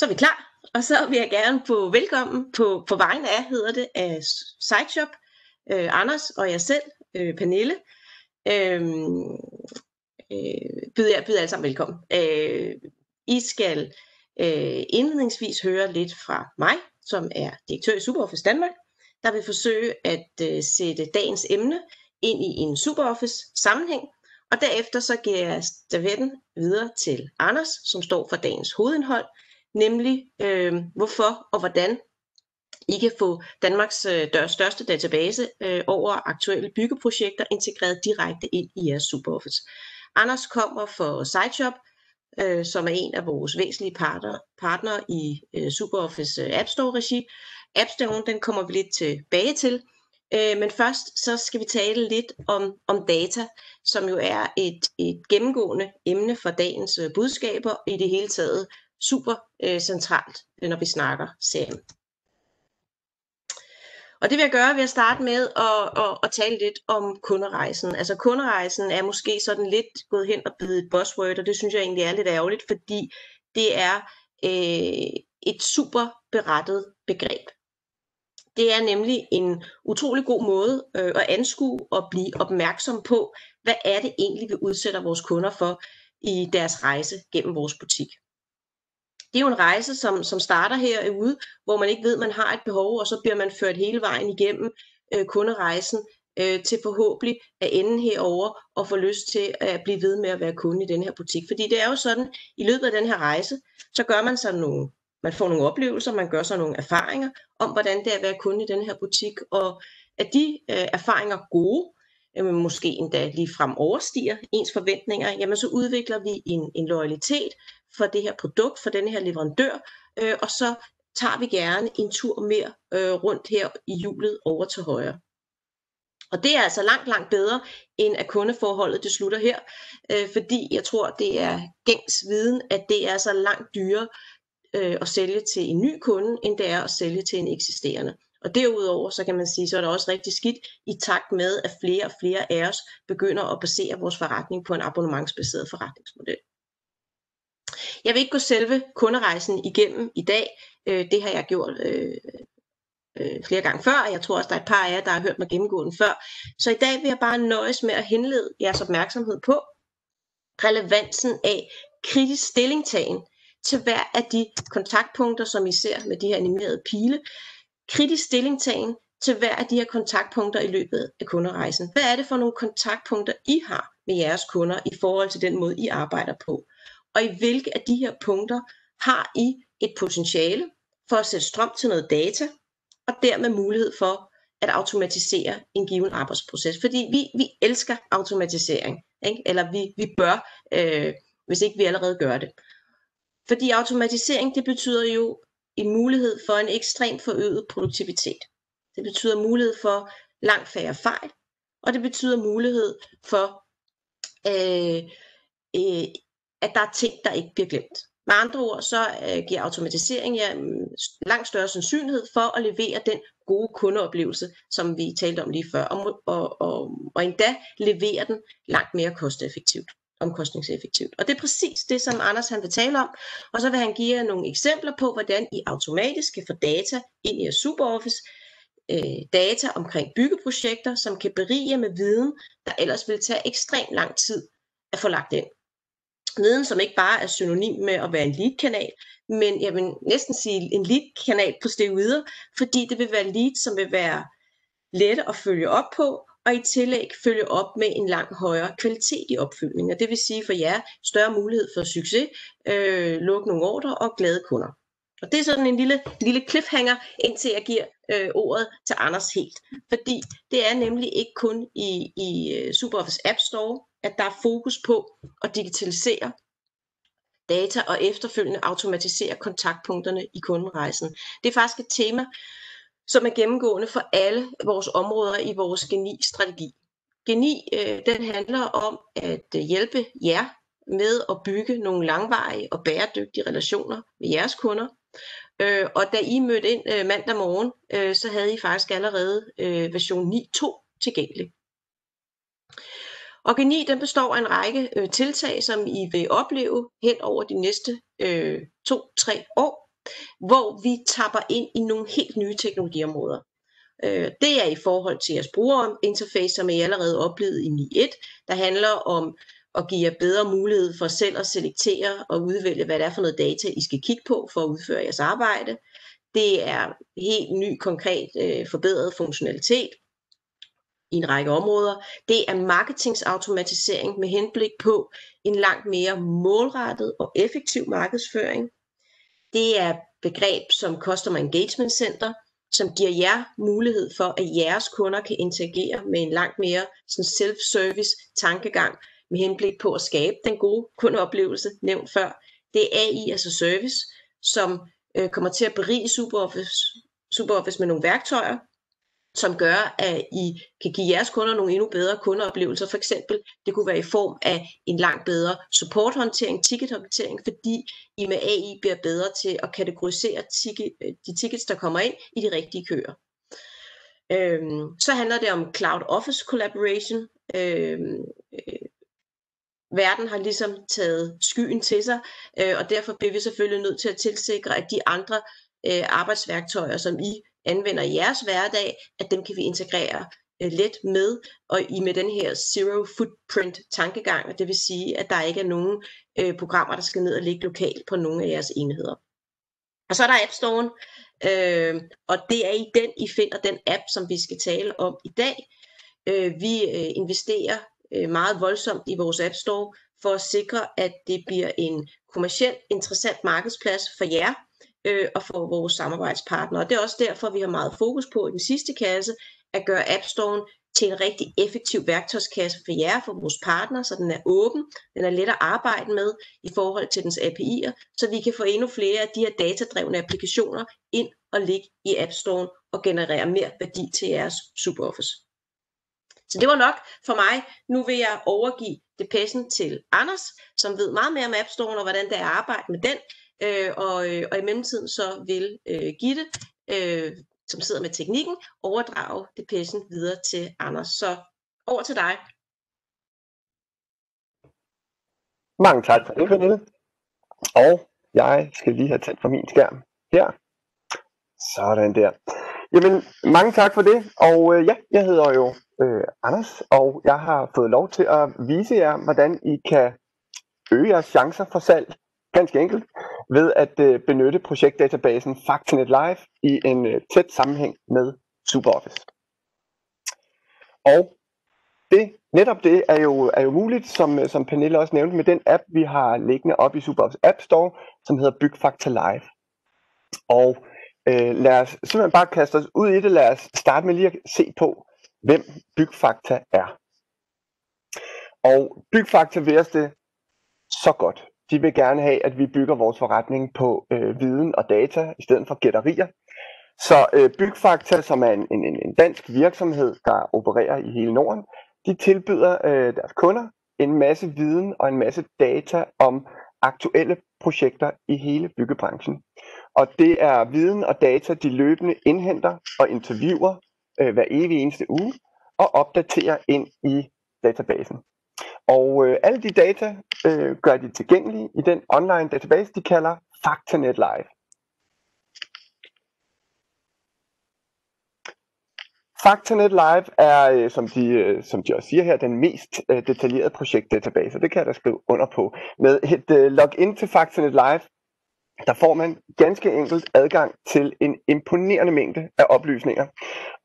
Så er vi klar, og så vil jeg gerne på velkommen på, på vegne af, hedder det, af Sideshop, øh, Anders og jeg selv, øh, Pernille. Øh, øh, byder jeg byder alle sammen velkommen. Øh, I skal øh, indledningsvis høre lidt fra mig, som er direktør i SuperOffice Danmark, der vil forsøge at øh, sætte dagens emne ind i en SuperOffice sammenhæng, og derefter så giver jeg stafetten videre til Anders, som står for dagens hovedindhold, nemlig øh, hvorfor og hvordan I kan få Danmarks øh, største database øh, over aktuelle byggeprojekter integreret direkte ind i jeres SuperOffice. Anders kommer for SiteShop, øh, som er en af vores væsentlige partner, partner i øh, SuperOffice øh, App Store regi. App Store, den kommer vi lidt tilbage til. Øh, men først så skal vi tale lidt om, om data, som jo er et, et gennemgående emne for dagens øh, budskaber i det hele taget super øh, centralt, øh, når vi snakker CRM. Og det vil jeg gøre ved at starte med at, at, at tale lidt om kunderejsen. Altså kunderejsen er måske sådan lidt gået hen og blevet et buzzword, og det synes jeg egentlig er lidt ærgerligt, fordi det er øh, et super berettet begreb. Det er nemlig en utrolig god måde øh, at anskue og blive opmærksom på, hvad er det egentlig, vi udsætter vores kunder for i deres rejse gennem vores butik. Det er jo en rejse, som, som starter herude, hvor man ikke ved, man har et behov, og så bliver man ført hele vejen igennem øh, kunderejsen øh, til forhåbentlig at ende herover og få lyst til at blive ved med at være kunde i den her butik. Fordi det er jo sådan, i løbet af den her rejse, så gør man sig nogle, man får nogle oplevelser, man gør sig nogle erfaringer om, hvordan det er at være kunde i den her butik, og er de øh, erfaringer gode, øh, måske endda lige frem overstiger ens forventninger, jamen så udvikler vi en, en loyalitet for det her produkt, for den her leverandør, øh, og så tager vi gerne en tur mere øh, rundt her i hjulet over til højre. Og det er altså langt, langt bedre, end at kundeforholdet det slutter her, øh, fordi jeg tror, det er gængs viden, at det er så langt dyrere øh, at sælge til en ny kunde, end det er at sælge til en eksisterende. Og derudover, så kan man sige, så er det også rigtig skidt i takt med, at flere og flere af os begynder at basere vores forretning på en abonnementsbaseret forretningsmodel. Jeg vil ikke gå selve kunderejsen igennem i dag. Øh, det har jeg gjort øh, øh, flere gange før, og jeg tror også, der er et par af jer, der har hørt mig gennemgå den før. Så i dag vil jeg bare nøjes med at henlede jeres opmærksomhed på relevansen af kritisk stillingtagen til hver af de kontaktpunkter, som I ser med de her animerede pile. Kritisk stillingtagen til hver af de her kontaktpunkter i løbet af kunderejsen. Hvad er det for nogle kontaktpunkter, I har med jeres kunder i forhold til den måde, I arbejder på? og i hvilke af de her punkter har I et potentiale for at sætte strøm til noget data, og dermed mulighed for at automatisere en given arbejdsproces. Fordi vi, vi elsker automatisering, ikke? eller vi, vi bør, øh, hvis ikke vi allerede gør det. Fordi automatisering, det betyder jo en mulighed for en ekstremt forøget produktivitet. Det betyder mulighed for langt færre fejl, og det betyder mulighed for øh, øh, at der er ting, der ikke bliver glemt. Med andre ord, så øh, giver automatisering ja, mm, langt større sandsynlighed for at levere den gode kundeoplevelse, som vi talte om lige før, og, og, og, og endda levere den langt mere kosteffektivt omkostningseffektivt. Og det er præcis det, som Anders han vil tale om. Og så vil han give jer nogle eksempler på, hvordan I automatisk kan få data ind i jeres SuperOffice. Øh, data omkring byggeprojekter, som kan berige med viden, der ellers vil tage ekstremt lang tid at få lagt ind viden, som ikke bare er synonym med at være en lead-kanal, men jeg vil næsten sige en lead-kanal på steroider, fordi det vil være lead, som vil være lette at følge op på, og i tillæg følge op med en langt højere kvalitet i opfyldningen. Og det vil sige for jer større mulighed for succes, øh, lukke nogle ordre og glade kunder. Og det er sådan en lille, lille cliffhanger, indtil jeg giver øh, ordet til Anders helt. Fordi det er nemlig ikke kun i, i øh, SuperOffice App Store, at der er fokus på at digitalisere data og efterfølgende automatisere kontaktpunkterne i kunderejsen. Det er faktisk et tema, som er gennemgående for alle vores områder i vores Geni-strategi. Geni, øh, den handler om at øh, hjælpe jer med at bygge nogle langvarige og bæredygtige relationer med jeres kunder. Øh, og da I mødte ind øh, mandag morgen, øh, så havde I faktisk allerede øh, version 9.2 tilgængelig. Og geni den består af en række øh, tiltag, som I vil opleve hen over de næste øh, to-tre år hvor vi tapper ind i nogle helt nye teknologiområder. Øh, det er i forhold til jeres brugerinterface, som I allerede oplevet i 9.1, der handler om at give jer bedre mulighed for selv at selektere og udvælge, hvad det er for noget data, I skal kigge på for at udføre jeres arbejde. Det er helt ny, konkret øh, forbedret funktionalitet i en række områder. Det er marketingsautomatisering med henblik på en langt mere målrettet og effektiv markedsføring. Det er begreb som Customer Engagement Center, som giver jer mulighed for, at jeres kunder kan interagere med en langt mere sådan self-service tankegang med henblik på at skabe den gode kundeoplevelse, nævnt før. Det er AI as a service, som øh, kommer til at berige SuperOffice, SuperOffice med nogle værktøjer, som gør, at I kan give jeres kunder nogle endnu bedre kundeoplevelser. For eksempel, det kunne være i form af en langt bedre supporthåndtering, tickethåndtering, fordi I med AI bliver bedre til at kategorisere ticket, øh, de tickets, der kommer ind i de rigtige køer. Øhm, så handler det om Cloud Office Collaboration. Øhm, øh, verden har ligesom taget skyen til sig, øh, og derfor bliver vi selvfølgelig nødt til at tilsikre, at de andre øh, arbejdsværktøjer, som I anvender i jeres hverdag, at dem kan vi integrere øh, let med, og i med den her zero footprint tankegang, og det vil sige, at der ikke er nogen øh, programmer, der skal ned og ligge lokalt på nogle af jeres enheder. Og så er der App Store, øh, og det er i den, I finder den app, som vi skal tale om i dag. Øh, vi øh, investerer øh, meget voldsomt i vores App Store for at sikre, at det bliver en kommercielt interessant markedsplads for jer, øh, og for vores samarbejdspartnere. Det er også derfor, vi har meget fokus på i den sidste kasse, at gøre App Store til en rigtig effektiv værktøjskasse for jer, for vores partnere, så den er åben, den er let at arbejde med i forhold til dens API'er, så vi kan få endnu flere af de her datadrevne applikationer ind og ligge i App Store og generere mere værdi til jeres SuperOffice. Så det var nok for mig. Nu vil jeg overgive det passen til Anders, som ved meget mere om App Store og hvordan det er at arbejde med den. Øh, og, øh, og i mellemtiden så vil øh, Gitte, øh, som sidder med teknikken, overdrage det passen videre til Anders. Så over til dig. Mange tak for det, Pernille. Og jeg skal lige have tændt for min skærm her. Sådan der. Jamen, mange tak for det. Og øh, ja, jeg hedder jo øh, Anders, og jeg har fået lov til at vise jer, hvordan I kan øge jeres chancer for salg ganske enkelt ved at øh, benytte projektdatabasen Factnet Live i en øh, tæt sammenhæng med SuperOffice. Og det, netop det er jo, er jo muligt, som, øh, som Pernille også nævnte, med den app, vi har liggende op i SuperOffice App Store, som hedder BygFactor Live. Og øh, lad os simpelthen bare kaste os ud i det. Lad os starte med lige at se på, hvem Bygfakta er. Og Bygfakta vil det så godt de vil gerne have, at vi bygger vores forretning på øh, viden og data i stedet for gætterier. Så øh, Bygfakta, som er en, en, en dansk virksomhed, der opererer i hele Norden, de tilbyder øh, deres kunder en masse viden og en masse data om aktuelle projekter i hele byggebranchen. Og det er viden og data, de løbende indhenter og interviewer øh, hver evig eneste uge og opdaterer ind i databasen. Og øh, alle de data øh, gør de tilgængelige i den online database, de kalder Faktanet Live. Faktanet Live er, øh, som, de, øh, som de også siger her, den mest øh, detaljerede projektdatabase, og det kan jeg da skrive under på. Med et øh, login til Faktanet Live, der får man ganske enkelt adgang til en imponerende mængde af oplysninger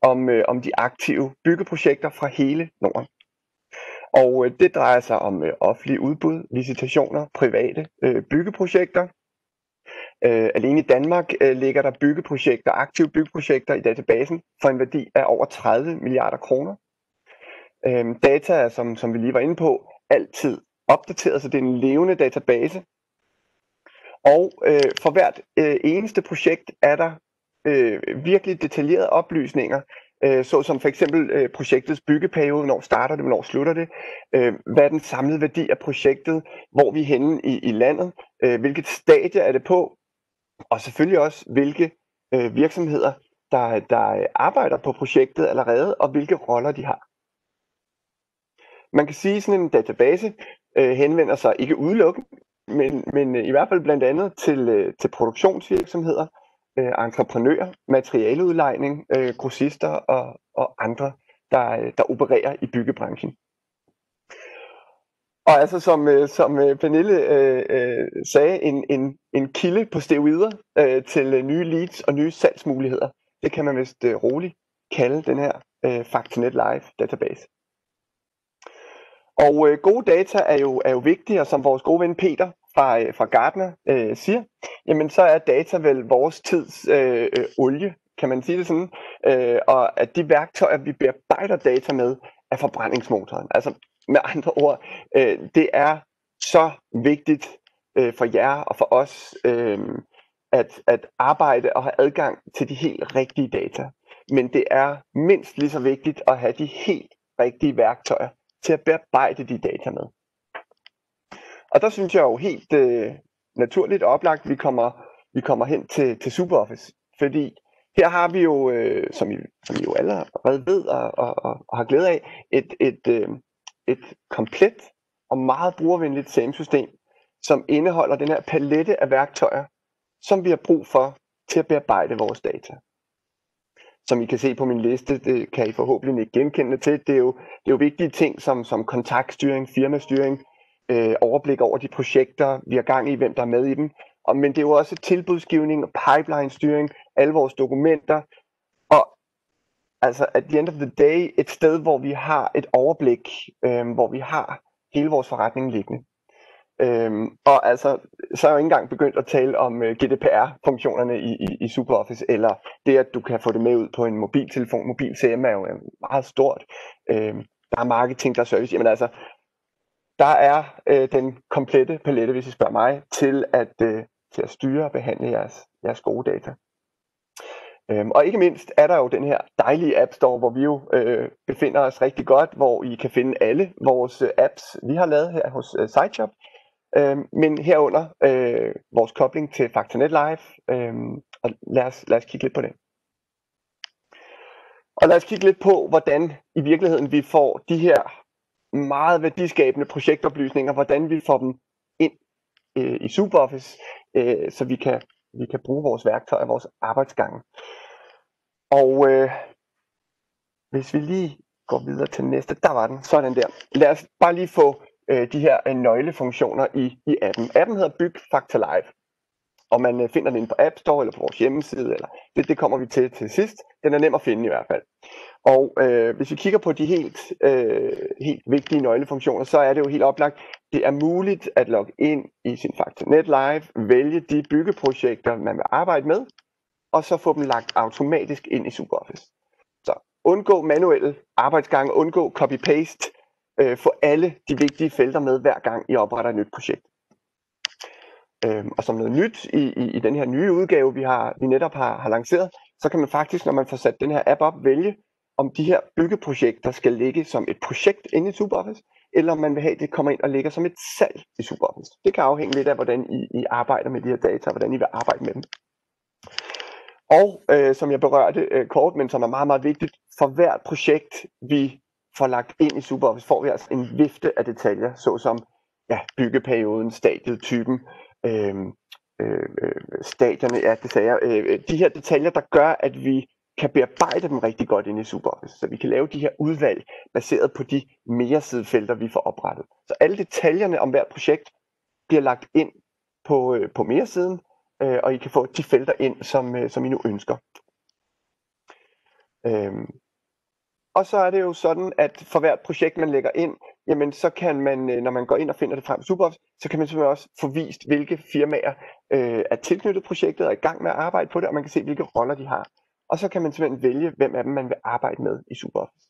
om, øh, om de aktive byggeprojekter fra hele Norden. Og øh, det drejer sig om øh, offentlige udbud, licitationer, private øh, byggeprojekter. Øh, alene i Danmark øh, ligger der byggeprojekter, aktive byggeprojekter i databasen for en værdi af over 30 milliarder kroner. Øh, data er, som, som vi lige var inde på, altid opdateret, så det er en levende database. Og øh, for hvert øh, eneste projekt er der øh, virkelig detaljerede oplysninger, øh, såsom for eksempel øh, projektets byggeperiode, hvornår starter det, hvornår slutter det, øh, hvad er den samlede værdi af projektet, hvor vi er henne i, i landet, øh, hvilket stadie er det på, og selvfølgelig også hvilke øh, virksomheder, der, der arbejder på projektet allerede, og hvilke roller de har. Man kan sige, at sådan en database øh, henvender sig ikke udelukkende men, men i hvert fald blandt andet til, øh, til produktionsvirksomheder, øh, entreprenører, materialeudlejning, øh, grossister og, og andre, der, der opererer i byggebranchen. Og altså som, øh, som øh, Pernille øh, øh, sagde, en, en, en kilde på steroider øh, til nye leads og nye salgsmuligheder. Det kan man vist øh, roligt kalde den her øh, Factnet Live database. Og øh, gode data er jo, er jo vigtige, og som vores gode ven Peter fra, øh, fra Gartner øh, siger, jamen så er data vel vores tids øh, øh, olie, kan man sige det sådan, øh, og at de værktøjer, vi bearbejder data med, er forbrændingsmotoren. Altså med andre ord, øh, det er så vigtigt øh, for jer og for os, øh, at, at arbejde og have adgang til de helt rigtige data. Men det er mindst lige så vigtigt at have de helt rigtige værktøjer til at bearbejde de data med. Og der synes jeg jo helt øh, naturligt og oplagt, at vi kommer, vi kommer hen til, til SuperOffice. Fordi her har vi jo, øh, som, I, som I jo allerede ved og, og, og, og har glæde af, et, et, øh, et komplet og meget brugervenligt SAM-system, som indeholder den her palette af værktøjer, som vi har brug for til at bearbejde vores data. Som I kan se på min liste, det kan I forhåbentlig ikke genkende til. Det er jo, det er jo vigtige ting som, som kontaktstyring, firmastyring, øh, overblik over de projekter, vi har gang i, hvem der er med i dem. Og, men det er jo også tilbudsgivning og pipeline-styring, alle vores dokumenter. Og altså at the end of the day, et sted, hvor vi har et overblik, øh, hvor vi har hele vores forretning liggende. Øhm, og altså, så er jeg jo ikke engang begyndt at tale om øh, uh, GDPR-funktionerne i, i, i SuperOffice, eller det, at du kan få det med ud på en mobiltelefon. Mobil CM er jo øh, meget stort. Øhm, der er marketing, der er service. Jamen altså, der er øh, den komplette palette, hvis I spørger mig, til at, øh, til at styre og behandle jeres, jeres gode data. Øhm, og ikke mindst er der jo den her dejlige App Store, hvor vi jo øh, befinder os rigtig godt, hvor I kan finde alle vores øh, apps, vi har lavet her hos øh, SideShop, øh, men herunder øh, vores kobling til Factornet Live, øh, og lad os, lad os kigge lidt på det. Og lad os kigge lidt på, hvordan i virkeligheden vi får de her meget værdiskabende projektoplysninger, hvordan vi får dem ind øh, i SuperOffice, øh, så vi kan, vi kan bruge vores værktøjer, vores arbejdsgange. Og øh, hvis vi lige går videre til næste, der var den, sådan der. Lad os bare lige få øh, de her øh, nøglefunktioner i, i appen. Appen hedder Byg Factor Live, og man øh, finder den inde på App Store eller på vores hjemmeside, eller det, det kommer vi til til sidst. Den er nem at finde i hvert fald. Og øh, hvis vi kigger på de helt, øh, helt vigtige nøglefunktioner, så er det jo helt oplagt, det er muligt at logge ind i sin Faktornet Live, vælge de byggeprojekter, man vil arbejde med, og så få dem lagt automatisk ind i SuperOffice. Så undgå manuelle arbejdsgange, undgå copy-paste, øh, få alle de vigtige felter med hver gang I opretter et nyt projekt. Øhm, og som noget nyt i, i, i den her nye udgave, vi, har, vi netop har, har lanceret, så kan man faktisk, når man får sat den her app op, vælge, om de her byggeprojekter skal ligge som et projekt inde i SuperOffice, eller om man vil have, at det kommer ind og ligger som et salg i SuperOffice. Det kan afhænge lidt af, hvordan I, I arbejder med de her data, og hvordan I vil arbejde med dem. Og øh, som jeg berørte øh, kort, men som er meget, meget vigtigt, for hvert projekt, vi får lagt ind i SuperOffice, får vi altså en vifte af detaljer, såsom ja, byggeperioden, stadiet, typen, Øhm, øh, øh, stadierne, ja, det sagde jeg. Øh, øh, de her detaljer, der gør, at vi kan bearbejde dem rigtig godt ind i SuperOffice. Så vi kan lave de her udvalg baseret på de mere sidefelter, vi får oprettet. Så alle detaljerne om hvert projekt bliver lagt ind på, øh, på mere siden, øh, og I kan få de felter ind, som, øh, som I nu ønsker. Øhm, og så er det jo sådan, at for hvert projekt, man lægger ind, jamen så kan man, øh, når man går ind og finder det frem i SuperOffice, så kan man simpelthen også få vist, hvilke firmaer øh, er tilknyttet projektet og er i gang med at arbejde på det, og man kan se, hvilke roller de har. Og så kan man simpelthen vælge, hvem af dem man vil arbejde med i SuperOffice.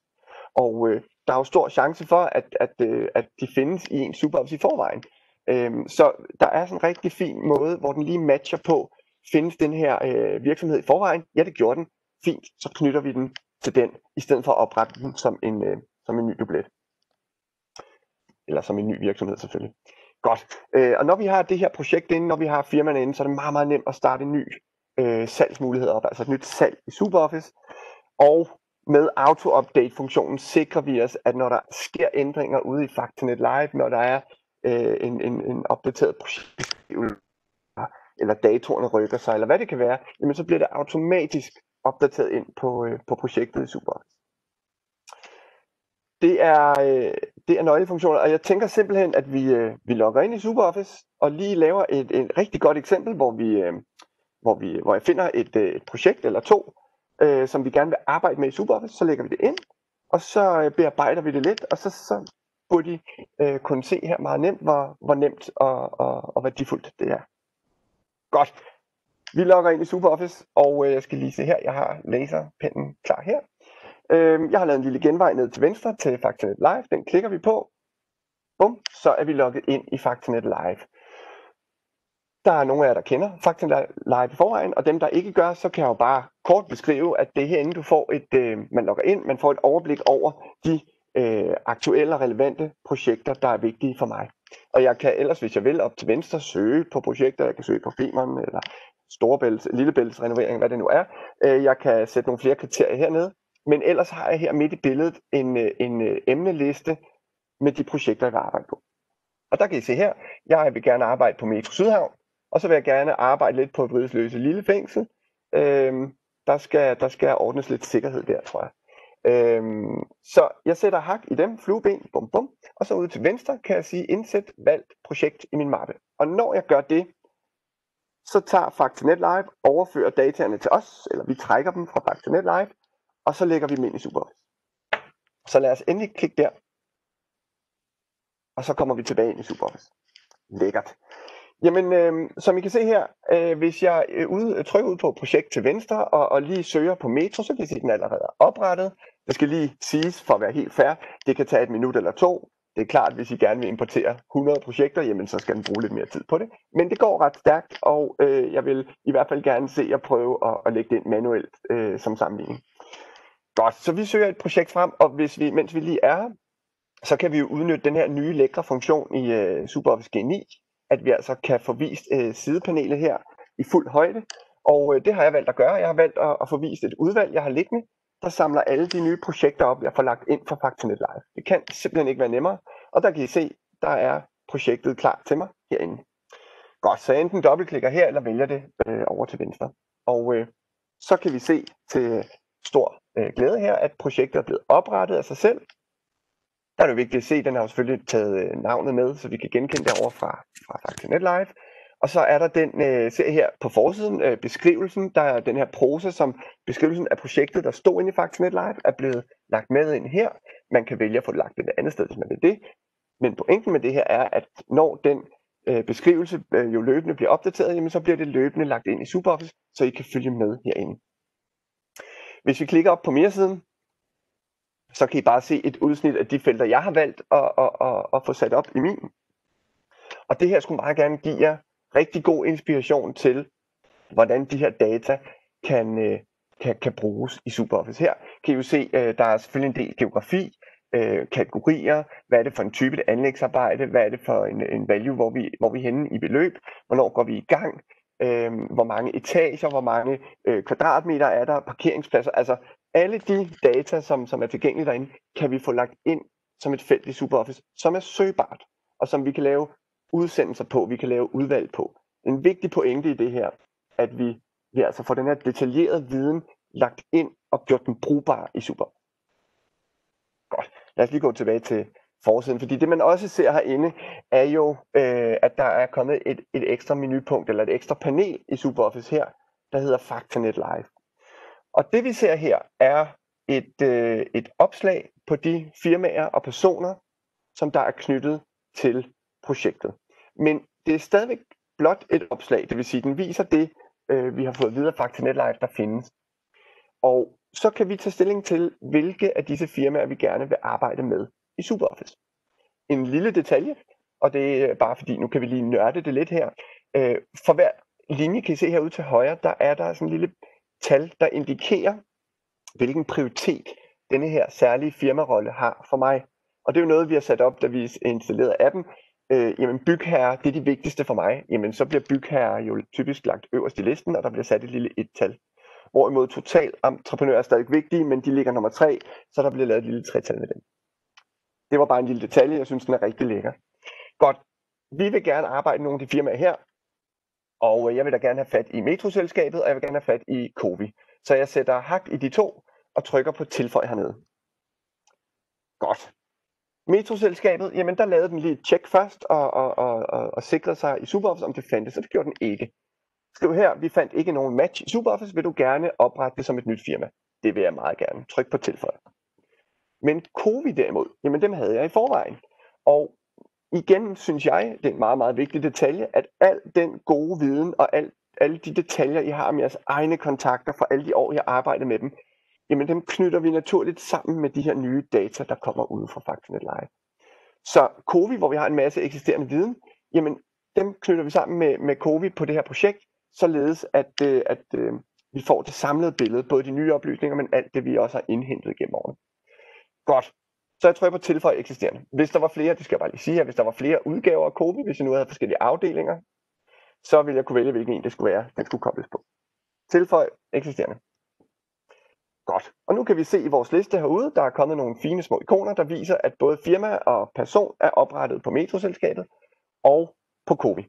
Og øh, der er jo stor chance for, at, at, øh, at de findes i en SuperOffice i forvejen. Øhm, så der er sådan en rigtig fin måde, hvor den lige matcher på, findes den her øh, virksomhed i forvejen? Ja, det gjorde den. Fint, så knytter vi den til den, i stedet for at oprette den som en, øh, som en ny dublet. Eller som en ny virksomhed selvfølgelig. Godt. Øh, og når vi har det her projekt inde, når vi har firmaerne inde, så er det meget, meget nemt at starte en ny øh, salgsmulighed op, altså et nyt salg i SuperOffice. Og med auto-update-funktionen sikrer vi os, at når der sker ændringer ude i Faktanet Live, når der er øh, en, en, en opdateret projekt, eller datorerne rykker sig, eller hvad det kan være, jamen så bliver det automatisk opdateret ind på, øh, på projektet i SuperOffice. Det er, øh, det er nøglefunktioner, og jeg tænker simpelthen, at vi, øh, vi logger ind i SuperOffice, og lige laver et, et rigtig godt eksempel, hvor, vi, øh, hvor, vi, hvor jeg finder et, øh, et projekt eller to, øh, som vi gerne vil arbejde med i SuperOffice, så lægger vi det ind, og så øh, bearbejder vi det lidt, og så, så burde de øh, kunne se her meget nemt, hvor, hvor nemt og, og, og værdifuldt det er. Godt. Vi logger ind i SuperOffice, og øh, jeg skal lige se her, jeg har laserpennen klar her. Øh, jeg har lavet en lille genvej ned til venstre til Faktanet Live. Den klikker vi på. Bum, så er vi logget ind i Faktanet Live. Der er nogle af jer, der kender Faktanet Live i forvejen, og dem, der ikke gør, så kan jeg jo bare kort beskrive, at det er herinde, du får et, øh, man logger ind, man får et overblik over de øh, aktuelle og relevante projekter, der er vigtige for mig. Og jeg kan ellers, hvis jeg vil, op til venstre søge på projekter. Jeg kan søge på Femern eller Storebælts, Lillebælts renovering, hvad det nu er. Øh, jeg kan sætte nogle flere kriterier hernede. Men ellers har jeg her midt i billedet en, øh, en øh, emneliste med de projekter, jeg vil arbejde på. Og der kan I se her, jeg vil gerne arbejde på Metro Sydhavn, og så vil jeg gerne arbejde lidt på Vridesløse Lille Fængsel. Øhm, der, skal, der skal ordnes lidt sikkerhed der, tror jeg. Øhm, så jeg sætter hak i dem, flueben, bum bum, og så ud til venstre kan jeg sige indsæt valgt projekt i min mappe. Og når jeg gør det, så tager Faktanet Live, overfører dataene til os, eller vi trækker dem fra Faktanet Live, og så lægger vi dem ind i Super. Så lad os endelig klikke der, og så kommer vi tilbage ind i SuperOffice. Lækkert. Jamen, øh, som I kan se her, øh, hvis jeg øh, ud, trykker ud på projekt til venstre og, og lige søger på Metro, så kan I se, at den allerede er oprettet. Det skal lige siges, for at være helt fair, det kan tage et minut eller to. Det er klart, hvis I gerne vil importere 100 projekter, jamen så skal den bruge lidt mere tid på det. Men det går ret stærkt, og øh, jeg vil i hvert fald gerne se at prøve at, at lægge det ind manuelt øh, som sammenligning. Godt, så vi søger et projekt frem, og hvis vi, mens vi lige er her, så kan vi jo udnytte den her nye lækre funktion i øh, SuperOffice G9, at vi altså kan få vist øh, sidepanelet her i fuld højde. Og øh, det har jeg valgt at gøre. Jeg har valgt at, at få vist et udvalg, jeg har liggende, der samler alle de nye projekter op, jeg får lagt ind for Faktanet Live. Det kan simpelthen ikke være nemmere. Og der kan I se, der er projektet klar til mig herinde. Godt, så enten dobbeltklikker her, eller vælger det øh, over til venstre. Og øh, så kan vi se til stor øh, glæde her, at projektet er blevet oprettet af sig selv. Der er det vigtigt at se, den har jo selvfølgelig taget øh, navnet med, så vi kan genkende det over fra, fra Faktanet Live. Og så er der den øh, serie her på forsiden, øh, beskrivelsen, der er den her prosa, som beskrivelsen af projektet, der stod inde i Faktanet Live, er blevet lagt med ind her. Man kan vælge at få det lagt et andet sted, hvis man vil det. Men pointen med det her er, at når den øh, beskrivelse øh, jo løbende bliver opdateret, jamen, så bliver det løbende lagt ind i SuperOffice, så I kan følge med herinde. Hvis vi klikker op på mere siden, så kan I bare se et udsnit af de felter, jeg har valgt at, at, at, at få sat op i min. Og det her skulle meget gerne give jer rigtig god inspiration til, hvordan de her data kan, øh, kan, kan bruges i SuperOffice. Her kan I jo se, øh, der er selvfølgelig en del geografi, øh, kategorier, hvad er det for en type anlægsarbejde, hvad er det for en, en value, hvor vi, hvor vi er henne i beløb, hvornår går vi i gang, øh, hvor mange etager, hvor mange øh, kvadratmeter er der, parkeringspladser, altså alle de data, som, som er tilgængelige derinde, kan vi få lagt ind som et felt i SuperOffice, som er søgbart, og som vi kan lave udsendelser på, vi kan lave udvalg på. En vigtig pointe i det her, at vi, vi altså får den her detaljerede viden lagt ind og gjort den brugbar i Super. Godt. Lad os lige gå tilbage til forsiden, fordi det man også ser herinde, er jo, øh, at der er kommet et, et ekstra menupunkt, eller et ekstra panel i SuperOffice her, der hedder Faktanet Live. Og det vi ser her er et, øh, et opslag på de firmaer og personer, som der er knyttet til projektet. Men det er stadigvæk blot et opslag, det vil sige, den viser det, øh, vi har fået videre fra Live, der findes. Og så kan vi tage stilling til, hvilke af disse firmaer vi gerne vil arbejde med i SuperOffice. En lille detalje, og det er bare fordi, nu kan vi lige nørde det lidt her. Øh, for hver linje, kan I se herude til højre, der er der sådan en lille tal, der indikerer, hvilken prioritet denne her særlige firmarolle har for mig. Og det er jo noget, vi har sat op, da vi installerede appen. Øh, jamen bygherre, det er de vigtigste for mig. Jamen så bliver bygherre jo typisk lagt øverst i listen, og der bliver sat et lille et-tal. Hvorimod total entreprenør er stadig vigtige, men de ligger nummer tre, så der bliver lavet et lille tretal med dem. Det var bare en lille detalje, jeg synes, den er rigtig lækker. Godt, vi vil gerne arbejde med nogle af de firmaer her, og øh, jeg vil da gerne have fat i metroselskabet, og jeg vil gerne have fat i Covi. Så jeg sætter hak i de to, og trykker på tilføj hernede. Godt. Metroselskabet, jamen der lavede den lige et tjek først, og, og, og, og, og sikrede sig i SuperOffice, om det fandtes, og det gjorde den ikke. Skriv her, vi fandt ikke nogen match i SuperOffice, vil du gerne oprette det som et nyt firma? Det vil jeg meget gerne. Tryk på tilføj. Men covid derimod, jamen dem havde jeg i forvejen. Og igen synes jeg, det er en meget, meget vigtig detalje, at al den gode viden og al, alle de detaljer, I har om jeres egne kontakter for alle de år, jeg arbejder med dem, jamen dem knytter vi naturligt sammen med de her nye data, der kommer ud fra Faktanet Live. Så COVID, hvor vi har en masse eksisterende viden, jamen dem knytter vi sammen med, med COVID på det her projekt, således at, øh, at, at vi får det samlede billede, både de nye oplysninger, men alt det, vi også har indhentet gennem årene. Godt. Så jeg trykker på tilføj eksisterende. Hvis der var flere, det skal jeg bare lige sige her, hvis der var flere udgaver af Kobe, hvis jeg nu havde forskellige afdelinger, så ville jeg kunne vælge, hvilken en det skulle være, den skulle kobles på. Tilføj eksisterende. Godt. Og nu kan vi se i vores liste herude, der er kommet nogle fine små ikoner, der viser, at både firma og person er oprettet på metroselskabet og på Kobe.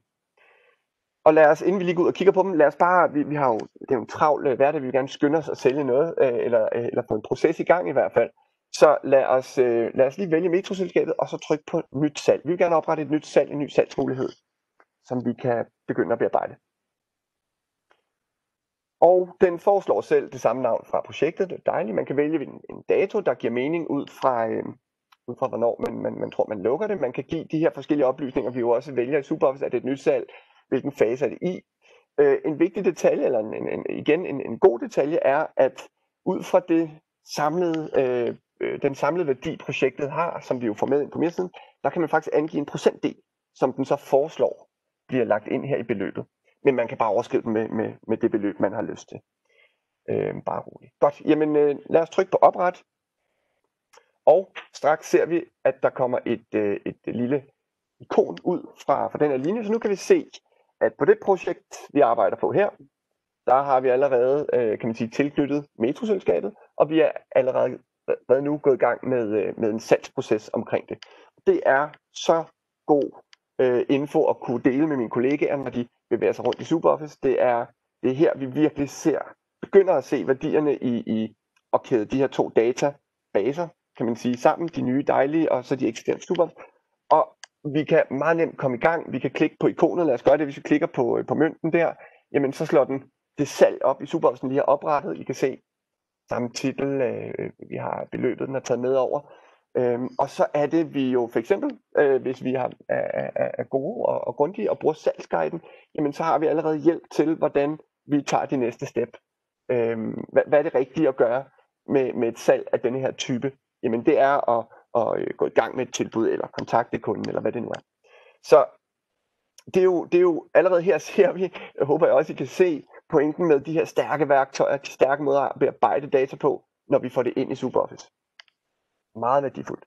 Og lad os, inden vi lige går ud og kigger på dem, lad os bare, vi, vi har jo, det er jo en travl øh, hverdag, vi vil gerne skynde os at sælge noget, øh, eller, øh, eller få en proces i gang i hvert fald. Så lad os, øh, lad os lige vælge metroselskabet, og så trykke på nyt salg. Vi vil gerne oprette et nyt salg, en ny salgsmulighed, som vi kan begynde at bearbejde. Og den foreslår selv det samme navn fra projektet. Det er dejligt. Man kan vælge en, en dato, der giver mening ud fra, øh, ud fra hvornår man, man, man tror, man lukker det. Man kan give de her forskellige oplysninger, vi jo også vælger i SuperOffice, at det er et nyt salg, hvilken fase er det i. Øh, en vigtig detalje, eller en, en, igen en, en god detalje, er, at ud fra det samlede, øh, øh, den samlede værdi, projektet har, som vi jo får med ind på midten, der kan man faktisk angive en procentdel, som den så foreslår bliver lagt ind her i beløbet men man kan bare overskrive den med, med, med det beløb, man har lyst til. Øh, bare roligt. Godt, jamen øh, lad os trykke på opret. Og straks ser vi, at der kommer et, øh, et øh, lille ikon ud fra, fra den her linje. Så nu kan vi se, at på det projekt, vi arbejder på her, der har vi allerede øh, kan man sige, tilknyttet metroselskabet, og vi er allerede, allerede nu gået i gang med, øh, med en salgsproces omkring det. Det er så god øh, info at kunne dele med mine kollegaer, når de bevæger sig rundt i SuperOffice. Det er, det er her, vi virkelig ser, begynder at se værdierne i, i at kæde de her to databaser, kan man sige, sammen, de nye dejlige, og så de eksisterende SuperOffice. Og vi kan meget nemt komme i gang. Vi kan klikke på ikonet. Lad os gøre det, hvis vi klikker på, øh, på mønten der. Jamen, så slår den det salg op i SuperOffice, den lige har oprettet. I kan se samme titel. Øh, vi har beløbet, den har taget med over. Øhm, og så er det vi jo for eksempel, øh, hvis vi har, er, er, er gode og, og grundige og bruger salgsguiden, jamen så har vi allerede hjælp til, hvordan vi tager de næste step. Øhm, hvad, hvad er det rigtige at gøre med, med et salg af denne her type? Jamen det er at, at øh, gå i gang med et tilbud, eller kontakte kunden, eller hvad det nu er. Så det er jo, det er jo allerede her ser vi, jeg håber jeg også, I kan se pointen med de her stærke værktøjer, de stærke måder at bearbejde data på, når vi får det ind i SuperOffice. Meget værdifuldt.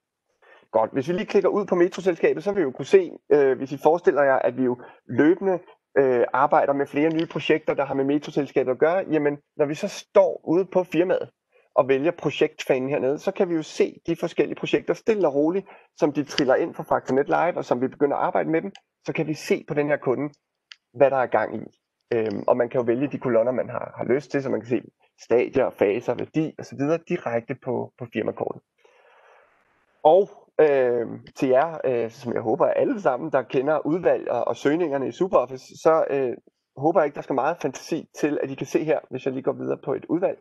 Godt. Hvis vi lige klikker ud på metroselskabet, så vil vi jo kunne se, øh, hvis I forestiller jer, at vi jo løbende øh, arbejder med flere nye projekter, der har med metroselskabet at gøre, jamen når vi så står ude på firmaet og vælger projektfanen hernede, så kan vi jo se de forskellige projekter stille og roligt, som de triller ind fra Faktornet Live, og som vi begynder at arbejde med dem, så kan vi se på den her kunde, hvad der er gang i. Øhm, og man kan jo vælge de kolonner, man har, har lyst til, så man kan se stadier, faser, værdi osv. direkte på, på firmakortet. Og øh, til jer, øh, som jeg håber alle sammen, der kender udvalg og, og søgningerne i SuperOffice, så øh, håber jeg ikke, der skal meget fantasi til, at I kan se her, hvis jeg lige går videre på et udvalg.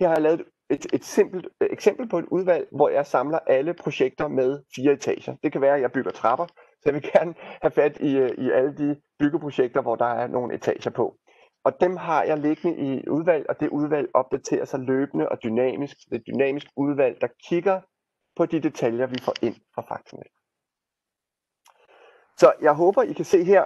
Her har jeg lavet et, et simpelt øh, eksempel på et udvalg, hvor jeg samler alle projekter med fire etager. Det kan være, at jeg bygger trapper, så jeg vil gerne have fat i, øh, i alle de byggeprojekter, hvor der er nogle etager på. Og dem har jeg liggende i udvalg, og det udvalg opdaterer sig løbende og dynamisk. Det er et dynamisk udvalg, der kigger på de detaljer, vi får ind fra Faktanet. Så jeg håber, I kan se her,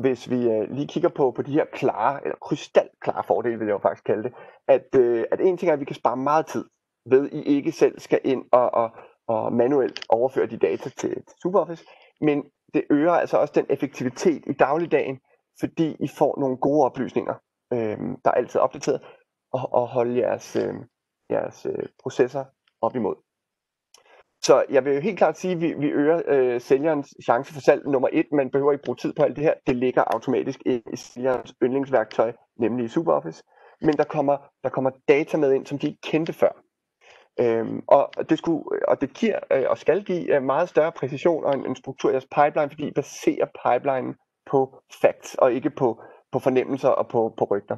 hvis vi øh, lige kigger på, på de her klare, eller krystalklare fordele, vil jeg jo faktisk kalde det, at, øh, at en ting er, at vi kan spare meget tid, ved I ikke selv skal ind og, og, og manuelt overføre de data til, til SuperOffice, men det øger altså også den effektivitet i dagligdagen, fordi I får nogle gode oplysninger, øh, der er altid opdateret, og, og holde jeres, øh, jeres øh, processer op imod. Så jeg vil jo helt klart sige, at vi, vi øger øh, sælgerens chance for salg nummer et. Man behøver ikke bruge tid på alt det her. Det ligger automatisk i, i sælgerens yndlingsværktøj, nemlig i SuperOffice. Men der kommer, der kommer data med ind, som de ikke kendte før. Øhm, og, det skulle, og det giver øh, og skal give øh, meget større præcision og en, en struktur i jeres pipeline, fordi I baserer pipelinen på facts og ikke på, på fornemmelser og på, på rygter.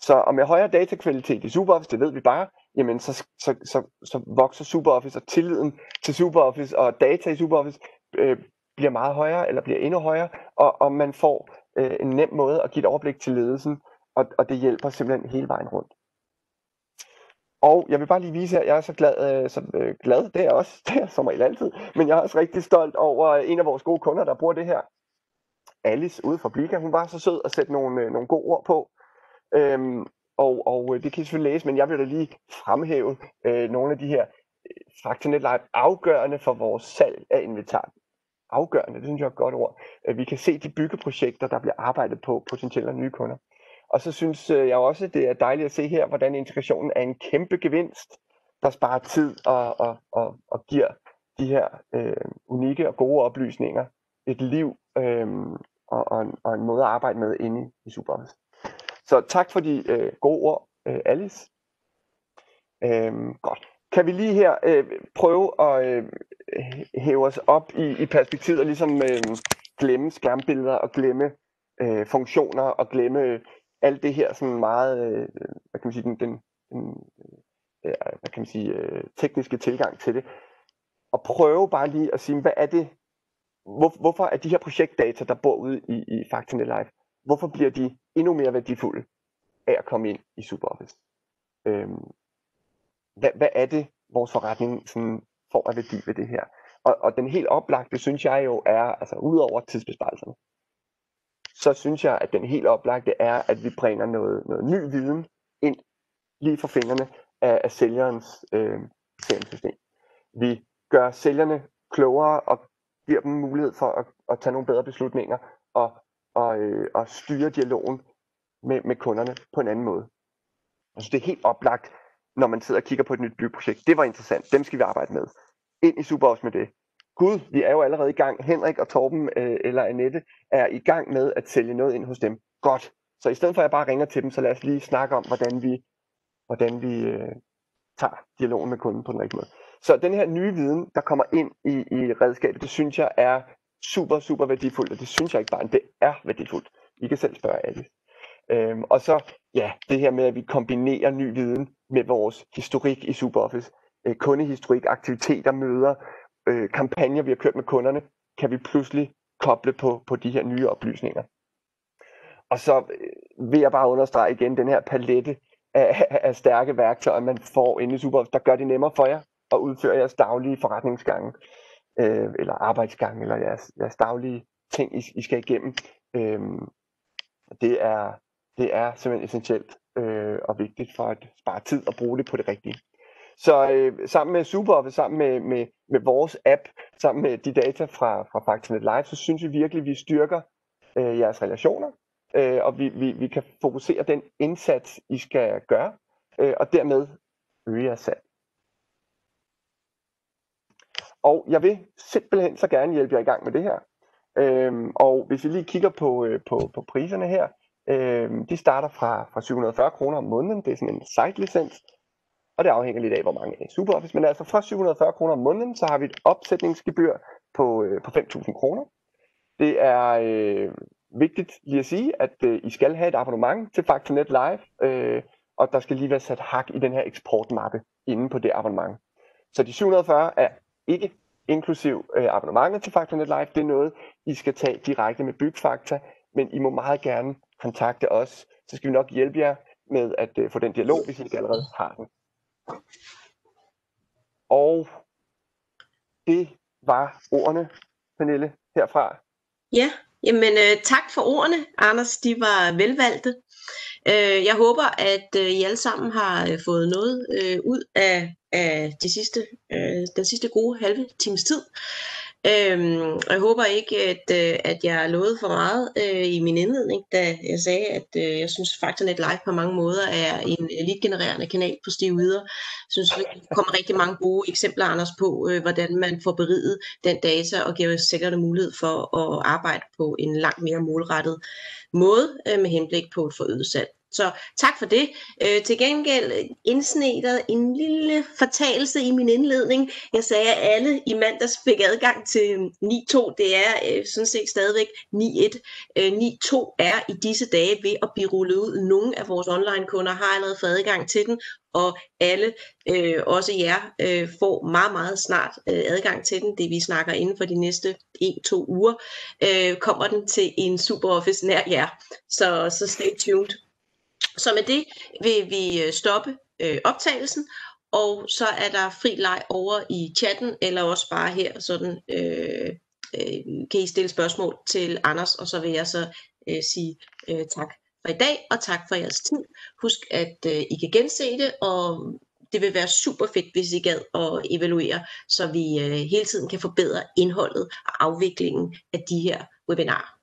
Så og med højere datakvalitet i SuperOffice, det ved vi bare, jamen så, så, så, så vokser SuperOffice, og tilliden til SuperOffice og data i SuperOffice øh, bliver meget højere, eller bliver endnu højere, og, og man får øh, en nem måde at give et overblik til ledelsen, og, og det hjælper simpelthen hele vejen rundt. Og jeg vil bare lige vise, at jeg er så glad, øh, så øh, glad det er også, det er som regel altid, men jeg er også rigtig stolt over en af vores gode kunder, der bruger det her. Alice ude fra Blika, hun var så sød at sætte nogle, øh, nogle gode ord på. Øhm, og, og øh, det kan I selvfølgelig læse, men jeg vil da lige fremhæve øh, nogle af de her øh, Faktanet Live afgørende for vores salg af inventar. Afgørende, det synes jeg er et godt ord. Vi kan se de byggeprojekter, der bliver arbejdet på potentielle nye kunder. Og så synes øh, jeg også, det er dejligt at se her, hvordan integrationen er en kæmpe gevinst, der sparer tid og, og, og, og giver de her øh, unikke og gode oplysninger et liv øh, og, og, en, og en måde at arbejde med inde i SuperOffice. Så tak for de øh, gode ord, øh, Alice. Øh, godt. Kan vi lige her øh, prøve at øh, hæve os op i, i perspektivet og ligesom øh, glemme skærmbilleder og glemme øh, funktioner og glemme alt det her sådan meget, øh, hvad kan man sige, den, den, den øh, hvad kan man sige, øh, tekniske tilgang til det. Og prøve bare lige at sige, hvad er det, hvor, hvorfor er de her projektdata, der bor ude i, i Faktanet Live, hvorfor bliver de endnu mere værdifulde af at komme ind i SuperOffice? Øhm, hvad, hvad er det, vores forretning sådan, får af værdi ved det her? Og, og den helt oplagte, synes jeg jo, er, altså udover tidsbesparelserne, så synes jeg, at den helt oplagte er, at vi bringer noget, noget ny viden ind lige for fingrene af, af sælgerens øh, CRM-system. Vi gør sælgerne klogere og giver dem mulighed for at, at tage nogle bedre beslutninger og, og, øh, og styre dialogen med, med kunderne på en anden måde. Jeg synes, det er helt oplagt, når man sidder og kigger på et nyt byggeprojekt. Det var interessant. Dem skal vi arbejde med. Ind i Superhouse med det. Gud, vi er jo allerede i gang. Henrik og Torben øh, eller Annette er i gang med at sælge noget ind hos dem. Godt. Så i stedet for at jeg bare ringer til dem, så lad os lige snakke om, hvordan vi, hvordan vi øh, tager dialogen med kunden på den rigtige måde. Så den her nye viden, der kommer ind i, i redskabet, det synes jeg er super, super værdifuldt, og det synes jeg ikke bare, det er værdifuldt. I kan selv spørge alle. Øhm, og så, ja, det her med, at vi kombinerer ny viden med vores historik i SuperOffice. Øh, kundehistorik, aktiviteter, møder, øh, kampagner, vi har kørt med kunderne, kan vi pludselig koble på, på de her nye oplysninger. Og så øh, vil jeg bare understrege igen den her palette af, af stærke værktøjer, man får inde i SuperOffice, der gør det nemmere for jer at udføre jeres daglige forretningsgange, øh, eller arbejdsgange, eller jeres, jeres daglige ting, I, I skal igennem. Øh, det, er, det er simpelthen essentielt øh, og vigtigt for at spare tid og bruge det på det rigtige. Så øh, sammen med SuperOffice, sammen med, med, med vores app, sammen med de data fra, fra Faktanet Live, så synes vi virkelig, at vi styrker øh, jeres relationer, øh, og vi, vi, vi kan fokusere den indsats, I skal gøre, øh, og dermed øge jeres salg. Og jeg vil simpelthen så gerne hjælpe jer i gang med det her. Øhm, og hvis vi lige kigger på, øh, på, på priserne her, øh, de starter fra, fra 740 kroner om måneden. Det er sådan en site-licens. Og det afhænger lidt af, hvor mange er SuperOffice. Men altså fra 740 kroner om måneden, så har vi et opsætningsgebyr på, øh, på 5.000 kroner. Det er øh, vigtigt lige at sige, at øh, I skal have et abonnement til Faktornet Live, øh, og der skal lige være sat hak i den her eksportmappe inde på det abonnement. Så de 740 er ikke inklusiv øh, abonnementet til Faktornet Live. Det er noget, I skal tage direkte med Bygfakta, men I må meget gerne kontakte os, så skal vi nok hjælpe jer med at øh, få den dialog, hvis I ikke allerede har den. Og det var ordene, Pernille, herfra. Ja, jamen øh, tak for ordene, Anders. De var velvalgte. Øh, jeg håber, at øh, I alle sammen har øh, fået noget øh, ud af, af de sidste, øh, den sidste gode halve times tid. Øhm, og jeg håber ikke, at, øh, at jeg lovede for meget øh, i min indledning, da jeg sagde, at øh, jeg synes Faktornet Live på mange måder er en elitgenererende kanal på stive yder. Jeg synes, der kommer rigtig mange gode eksempler, Anders, på, øh, hvordan man får beriget den data og giver sikkert mulighed for at arbejde på en langt mere målrettet måde øh, med henblik på et forøget salg. Så tak for det. Øh, til gengæld øh, indsned en lille fortalelse i min indledning. Jeg sagde, at alle i mandags fik adgang til mm, 9.2. Det er øh, sådan set stadigvæk 9.1. Øh, 9.2 er i disse dage ved at blive rullet ud. Nogle af vores online-kunder har allerede fået adgang til den, og alle, øh, også jer, øh, får meget, meget snart øh, adgang til den. Det vi snakker inden for de næste 1-2 uger, øh, kommer den til en super office nær jer. Så, så stay tuned. Så med det vil vi øh, stoppe øh, optagelsen, og så er der fri leg over i chatten, eller også bare her, sådan øh, øh, kan I stille spørgsmål til Anders, og så vil jeg så øh, sige øh, tak for i dag, og tak for jeres tid. Husk, at øh, I kan gense det, og det vil være super fedt, hvis I gad at evaluere, så vi øh, hele tiden kan forbedre indholdet og afviklingen af de her webinarer.